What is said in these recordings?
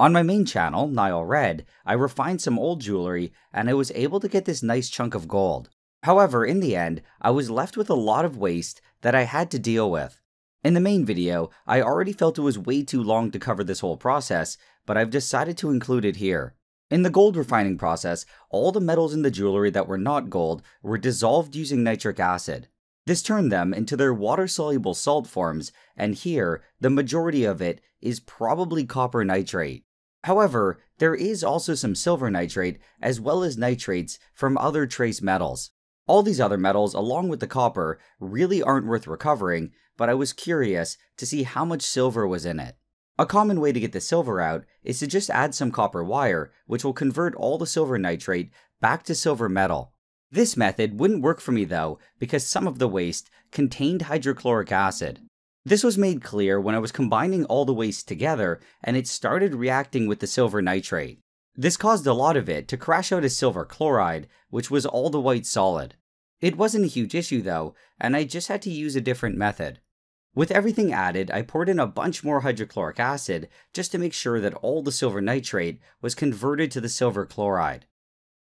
On my main channel, Nile Red, I refined some old jewelry and I was able to get this nice chunk of gold. However, in the end, I was left with a lot of waste that I had to deal with. In the main video, I already felt it was way too long to cover this whole process, but I've decided to include it here. In the gold refining process, all the metals in the jewelry that were not gold were dissolved using nitric acid. This turned them into their water-soluble salt forms, and here, the majority of it is probably copper nitrate. However, there is also some silver nitrate, as well as nitrates from other trace metals. All these other metals, along with the copper, really aren't worth recovering, but I was curious to see how much silver was in it. A common way to get the silver out is to just add some copper wire, which will convert all the silver nitrate back to silver metal. This method wouldn't work for me though, because some of the waste contained hydrochloric acid. This was made clear when I was combining all the waste together and it started reacting with the silver nitrate. This caused a lot of it to crash out as silver chloride, which was all the white solid. It wasn't a huge issue though, and I just had to use a different method. With everything added, I poured in a bunch more hydrochloric acid just to make sure that all the silver nitrate was converted to the silver chloride.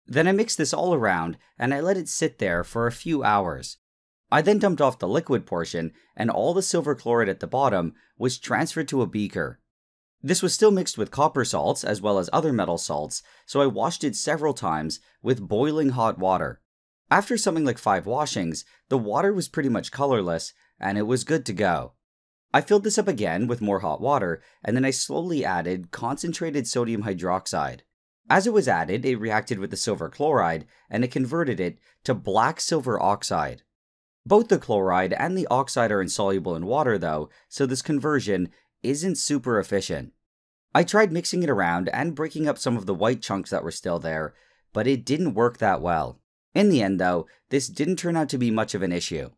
Then I mixed this all around and I let it sit there for a few hours. I then dumped off the liquid portion and all the silver chloride at the bottom was transferred to a beaker. This was still mixed with copper salts as well as other metal salts, so I washed it several times with boiling hot water. After something like 5 washings, the water was pretty much colorless and it was good to go. I filled this up again with more hot water, and then I slowly added concentrated sodium hydroxide. As it was added, it reacted with the silver chloride, and it converted it to black silver oxide. Both the chloride and the oxide are insoluble in water though, so this conversion isn't super efficient. I tried mixing it around and breaking up some of the white chunks that were still there, but it didn't work that well. In the end though, this didn't turn out to be much of an issue.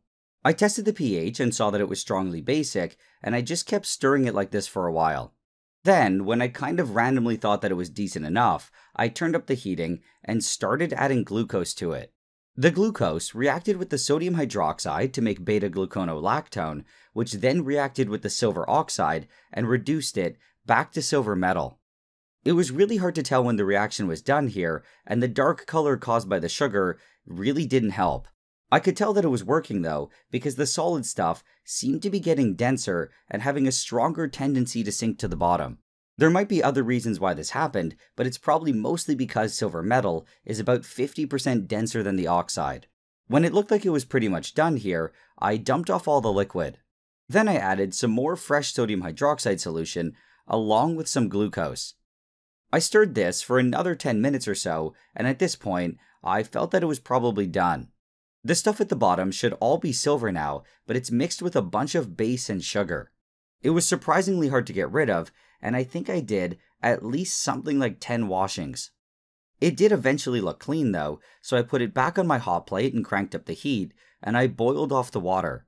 I tested the pH and saw that it was strongly basic, and I just kept stirring it like this for a while. Then, when I kind of randomly thought that it was decent enough, I turned up the heating and started adding glucose to it. The glucose reacted with the sodium hydroxide to make beta-gluconolactone, which then reacted with the silver oxide and reduced it back to silver metal. It was really hard to tell when the reaction was done here, and the dark color caused by the sugar really didn't help. I could tell that it was working though, because the solid stuff seemed to be getting denser and having a stronger tendency to sink to the bottom. There might be other reasons why this happened, but it's probably mostly because silver metal is about 50% denser than the oxide. When it looked like it was pretty much done here, I dumped off all the liquid. Then I added some more fresh sodium hydroxide solution along with some glucose. I stirred this for another 10 minutes or so, and at this point, I felt that it was probably done. The stuff at the bottom should all be silver now, but it's mixed with a bunch of base and sugar. It was surprisingly hard to get rid of, and I think I did at least something like 10 washings. It did eventually look clean though, so I put it back on my hot plate and cranked up the heat, and I boiled off the water.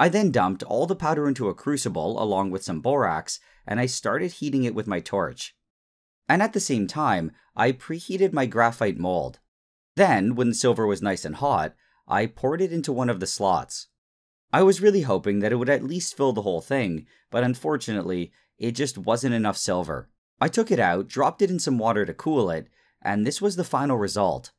I then dumped all the powder into a crucible along with some borax, and I started heating it with my torch. And at the same time, I preheated my graphite mold. Then, when the silver was nice and hot, I poured it into one of the slots. I was really hoping that it would at least fill the whole thing, but unfortunately, it just wasn't enough silver. I took it out, dropped it in some water to cool it, and this was the final result.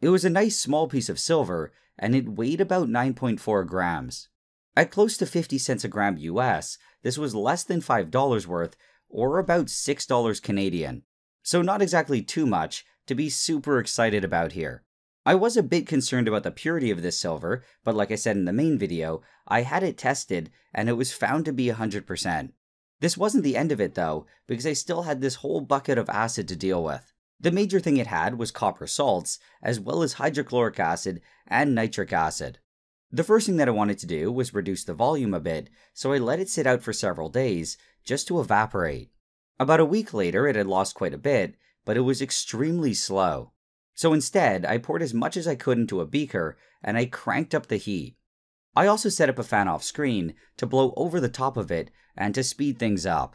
It was a nice small piece of silver, and it weighed about 9.4 grams. At close to 50 cents a gram US, this was less than $5 worth, or about $6 Canadian. So not exactly too much to be super excited about here. I was a bit concerned about the purity of this silver, but like I said in the main video, I had it tested and it was found to be 100%. This wasn't the end of it though, because I still had this whole bucket of acid to deal with. The major thing it had was copper salts, as well as hydrochloric acid and nitric acid. The first thing that I wanted to do was reduce the volume a bit, so I let it sit out for several days, just to evaporate. About a week later, it had lost quite a bit, but it was extremely slow. So instead, I poured as much as I could into a beaker and I cranked up the heat. I also set up a fan off screen to blow over the top of it and to speed things up.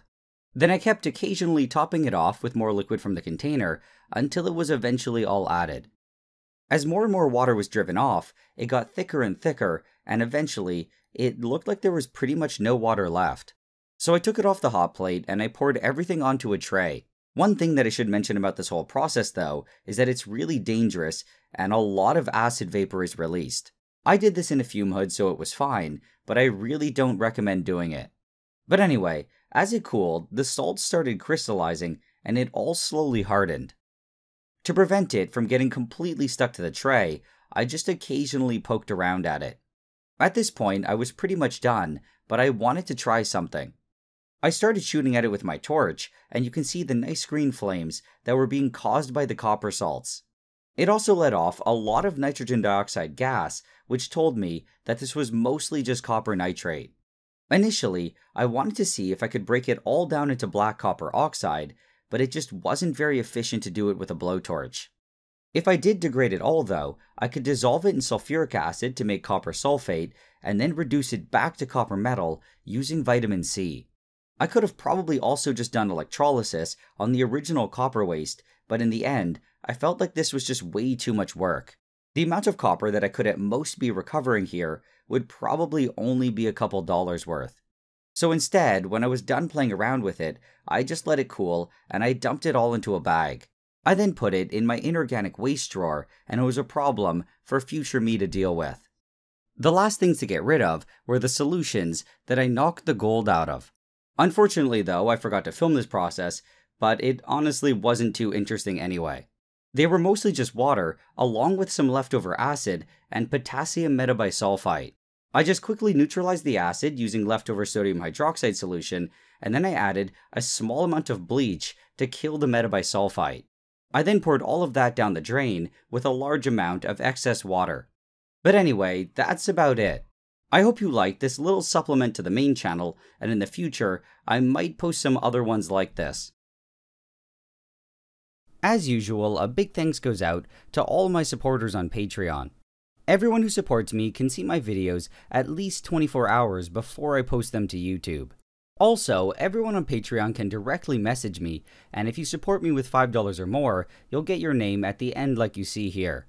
Then I kept occasionally topping it off with more liquid from the container until it was eventually all added. As more and more water was driven off, it got thicker and thicker, and eventually, it looked like there was pretty much no water left. So I took it off the hot plate and I poured everything onto a tray. One thing that I should mention about this whole process, though, is that it's really dangerous and a lot of acid vapor is released. I did this in a fume hood, so it was fine, but I really don't recommend doing it. But anyway, as it cooled, the salt started crystallizing and it all slowly hardened. To prevent it from getting completely stuck to the tray, I just occasionally poked around at it. At this point, I was pretty much done, but I wanted to try something. I started shooting at it with my torch, and you can see the nice green flames that were being caused by the copper salts. It also let off a lot of nitrogen dioxide gas, which told me that this was mostly just copper nitrate. Initially, I wanted to see if I could break it all down into black copper oxide, but it just wasn't very efficient to do it with a blowtorch. If I did degrade it all though, I could dissolve it in sulfuric acid to make copper sulfate, and then reduce it back to copper metal using vitamin C. I could have probably also just done electrolysis on the original copper waste, but in the end, I felt like this was just way too much work. The amount of copper that I could at most be recovering here would probably only be a couple dollars worth. So instead, when I was done playing around with it, I just let it cool and I dumped it all into a bag. I then put it in my inorganic waste drawer, and it was a problem for future me to deal with. The last things to get rid of were the solutions that I knocked the gold out of. Unfortunately, though, I forgot to film this process, but it honestly wasn't too interesting anyway. They were mostly just water, along with some leftover acid and potassium metabisulfite. I just quickly neutralized the acid using leftover sodium hydroxide solution, and then I added a small amount of bleach to kill the metabisulfite. I then poured all of that down the drain with a large amount of excess water. But anyway, that's about it. I hope you liked this little supplement to the main channel, and in the future, I might post some other ones like this. As usual, a big thanks goes out to all my supporters on Patreon. Everyone who supports me can see my videos at least 24 hours before I post them to YouTube. Also, everyone on Patreon can directly message me, and if you support me with $5 or more, you'll get your name at the end like you see here.